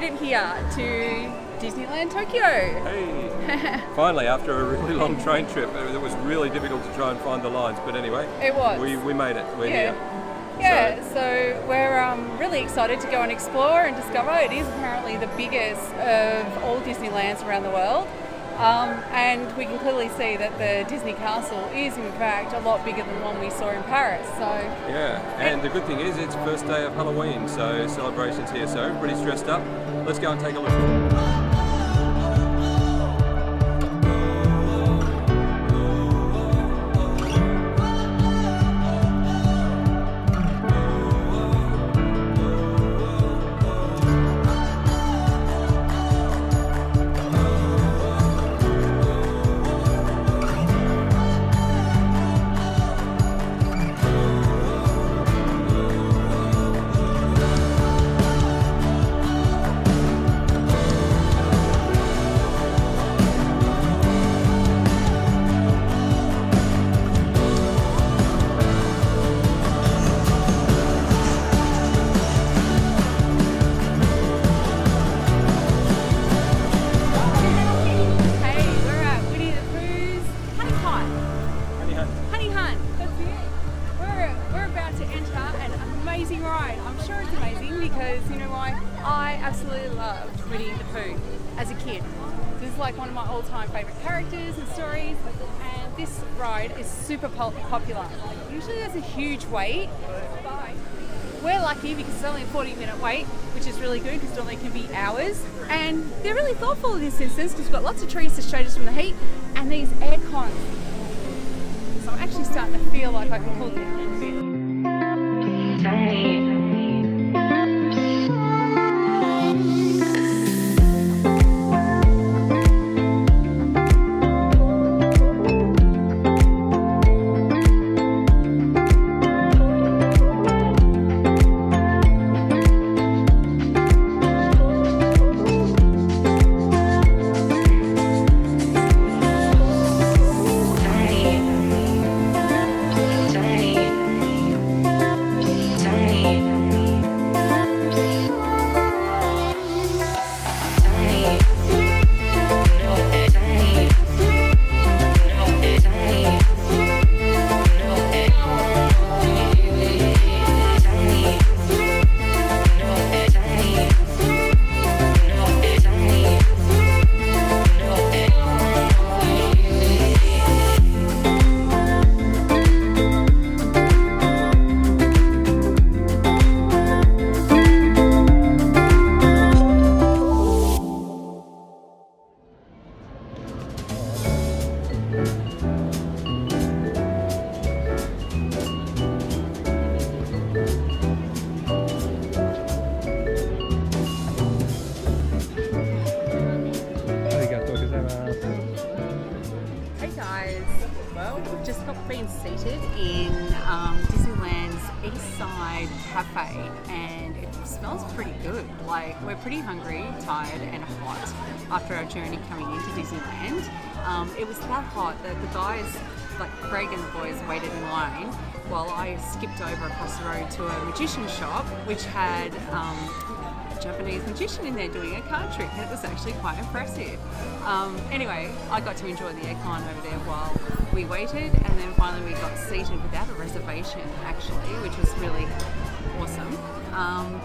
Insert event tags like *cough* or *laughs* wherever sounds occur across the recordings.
made it here to Disneyland Tokyo. Hey! *laughs* Finally, after a really long train trip, it was really difficult to try and find the lines. But anyway, It was. we, we made it. We're Yeah. here. Yeah, so we're um, really excited to go and explore and discover. It is apparently the biggest of all Disneylands around the world. Um, and we can clearly see that the Disney Castle is, in fact, a lot bigger than the one we saw in Paris. So, Yeah, and the good thing is it's first day of Halloween, so celebrations here. So everybody's dressed up. Let's go and take a look. We're, we're about to enter an amazing ride. I'm sure it's amazing because you know why? I absolutely loved Winnie the Pooh as a kid. This is like one of my all-time favorite characters and stories. And this ride is super popular. Usually there's a huge wait. But we're lucky because it's only a 40 minute wait, which is really good because normally it can be hours. And they're really thoughtful in this instance because we've got lots of trees to shade us from the heat and these air cons. I'm actually starting to feel like I can cool down a Like, we're pretty hungry, tired, and hot after our journey coming into Disneyland. Um, it was that hot that the guys, like Greg and the boys, waited in line while I skipped over across the road to a magician shop which had um, Japanese magician in there doing a card trick, and it was actually quite impressive. Um, anyway, I got to enjoy the aircon over there while we waited, and then finally we got seated without a reservation, actually, which was really awesome. Um,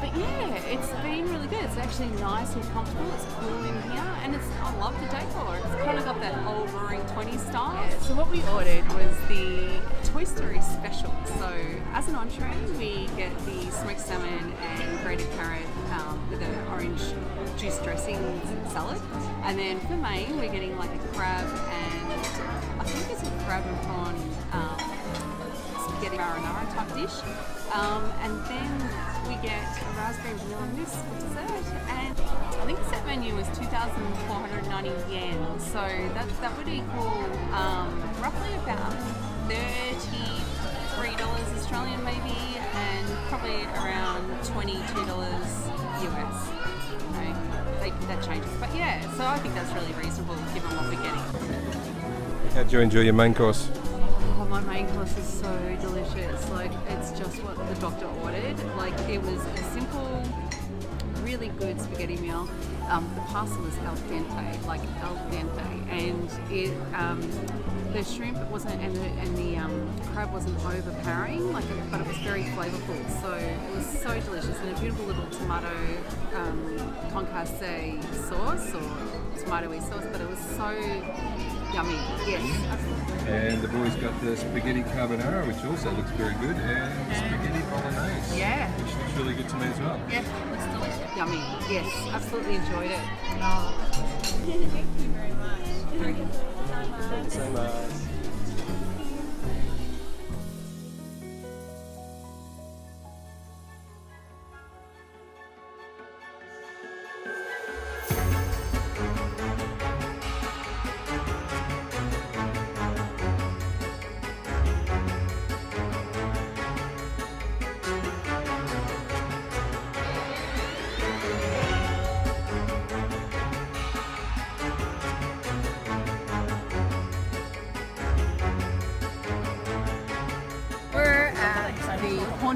but yeah, it's been really good. It's actually nice and comfortable. It's cool in here, and it's I love the decor. It's kind of got that old Roaring Twenties style. so what we ordered was the Toy Story special. So as an entree, we get the smoked salmon and grated carrot um, with an orange juice dressing salad, and then for main, we're getting like a crab and I think it's a crab and prawn. Um, spaghetti marinara type dish. Um, and then we get a raspberry vanilla mousse for dessert. And I think the set menu was 2,490 yen. So that, that would equal um, roughly about $33 Australian maybe, and probably around $22 US. That changes. But yeah, so I think that's really reasonable given what we're getting. How'd you enjoy your main course? Oh, my main course is so delicious. Like, it's just what the doctor ordered. Like, it was a simple really good spaghetti meal. Um, the pasta was al dente, like al dente, and it um, the shrimp wasn't and the, and the um, crab wasn't overpowering, like but it was very flavorful. So it was so delicious and a beautiful little tomato um, concasse sauce or tomatoey sauce, but it was so yummy. Yes. And the boys got the spaghetti carbonara, which also looks very good, and spaghetti bolognese. Yeah. Which looks really good to me as well. Yeah, looks delicious. Yummy. Yes, absolutely enjoyed it. Thank you very much. Thank you so much.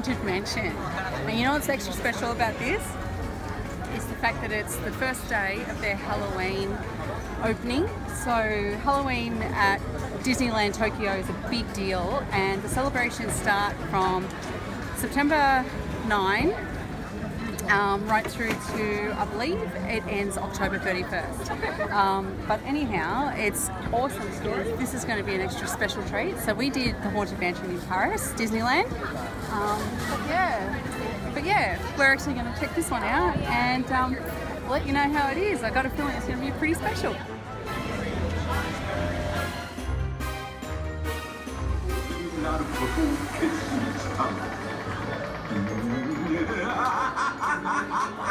Haunted Mansion. And you know what's extra special about this? It's the fact that it's the first day of their Halloween opening. So Halloween at Disneyland Tokyo is a big deal and the celebrations start from September 9 um, right through to, I believe, it ends October 31st. Um, but anyhow, it's awesome this is going to be an extra special treat. So we did the Haunted Mansion in Paris, Disneyland. Um, but yeah, but yeah, we're actually going to check this one out and um, let you know how it is. I got a feeling it's going to be pretty special. *laughs* *laughs*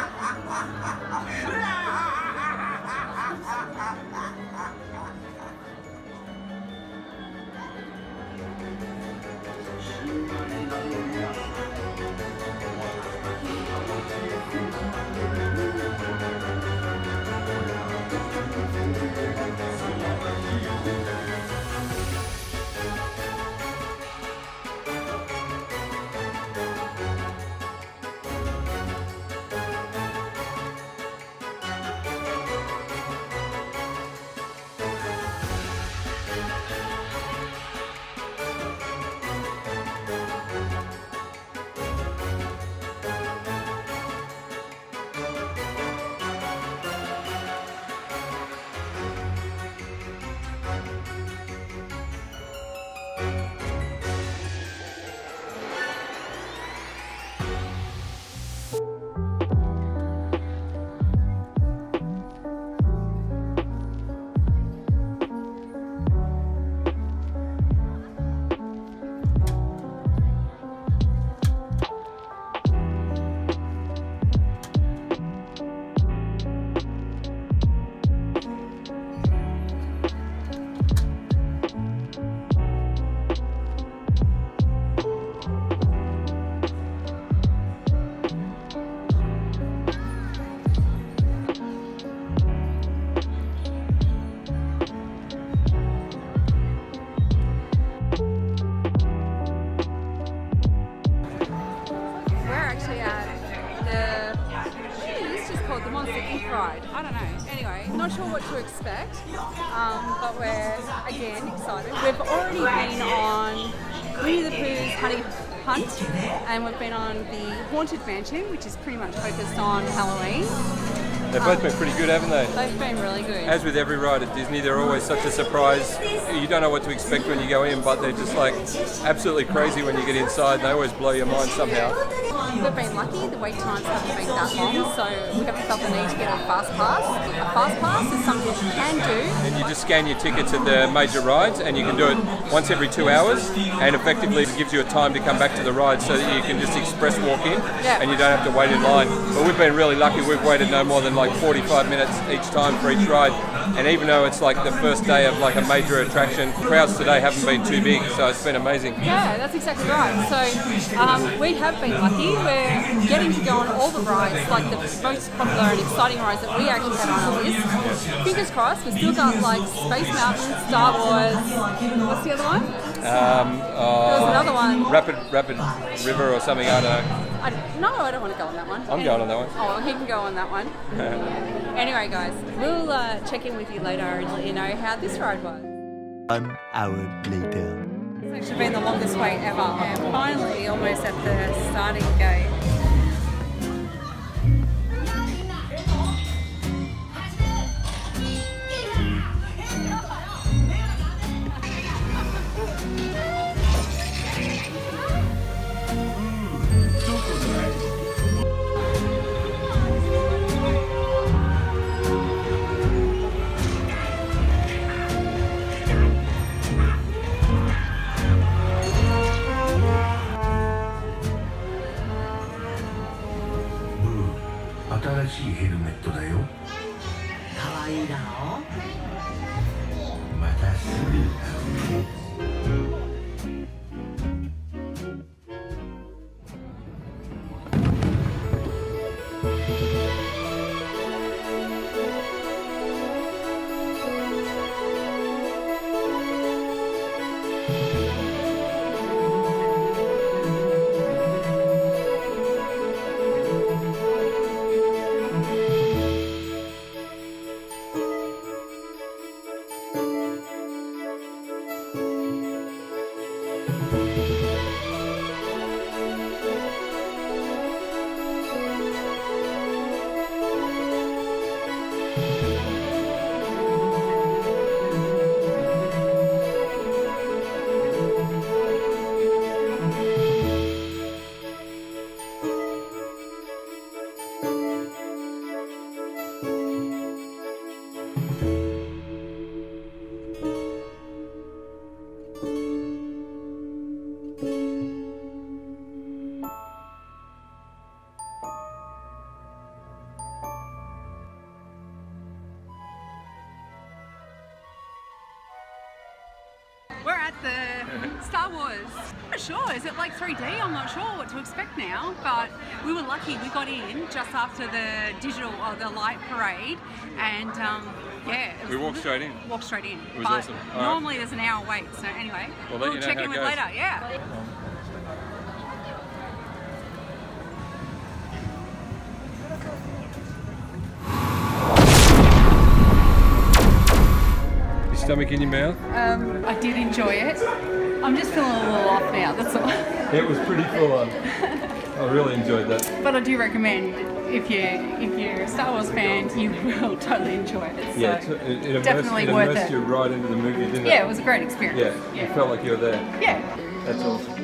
not sure what to expect, um, but we're again excited. We've already been on Winnie the Pooh's Hunny Hunt, and we've been on the Haunted Mansion, which is pretty much focused on Halloween. They've both been pretty good, haven't they? They've been really good. As with every ride at Disney, they're always such a surprise. You don't know what to expect when you go in, but they're just like absolutely crazy when you get inside. They always blow your mind somehow. We've been lucky, the wait times haven't been that long, so we haven't felt the need to get a fast pass. A fast pass is something you can do. And you just scan your tickets at the major rides, and you can do it once every two hours, and effectively it gives you a time to come back to the ride so that you can just express walk in, Yeah. and you don't have to wait in line. But we've been really lucky. We've waited no more than like 45 minutes each time for each ride, and even though it's like the first day of like a major attraction, crowds today haven't been too big, so it's been amazing. Yeah, that's exactly right. So um, we have been lucky. We're getting to go on all the rides, like the most popular and exciting rides that we actually have on our list. Fingers crossed, we've still got like Space Mountain, Star Wars. What's the other one? Um, There uh, was another one. Rapid Rapid River or something. I don't know. I, no, I don't want to go on that one. I'm going on that one. Oh, well, he can go on that one. *laughs* anyway, guys, we'll uh, check in with you later and let you know how this ride was. One hour later. It's actually been the longest wait ever. And finally, almost at the starting gate. 新しいヘルメットだよ。可愛いだろ？またすぐ Star Wars. I'm not sure. Is it like 3D? I'm not sure what to expect now. But we were lucky. We got in just after the digital or the light parade, and um, yeah, We walked straight in. Walked straight in. It was but awesome. All right. Normally there's an hour wait. So anyway, We'll know check in with goes. later. Yeah. Stomach in your mouth? Um, I did enjoy it. I'm just feeling a little off now. That's all. It was pretty full on. *laughs* I really enjoyed that. But I do recommend if you if you're a Star Wars fan, you will *laughs* totally enjoy it. So Yeah, it's- it, it immersed, definitely it worth immersed it. you right into the movie, didn't it? yeah, it was a great experience. Yeah, you felt like you were there. yeah. That's awesome.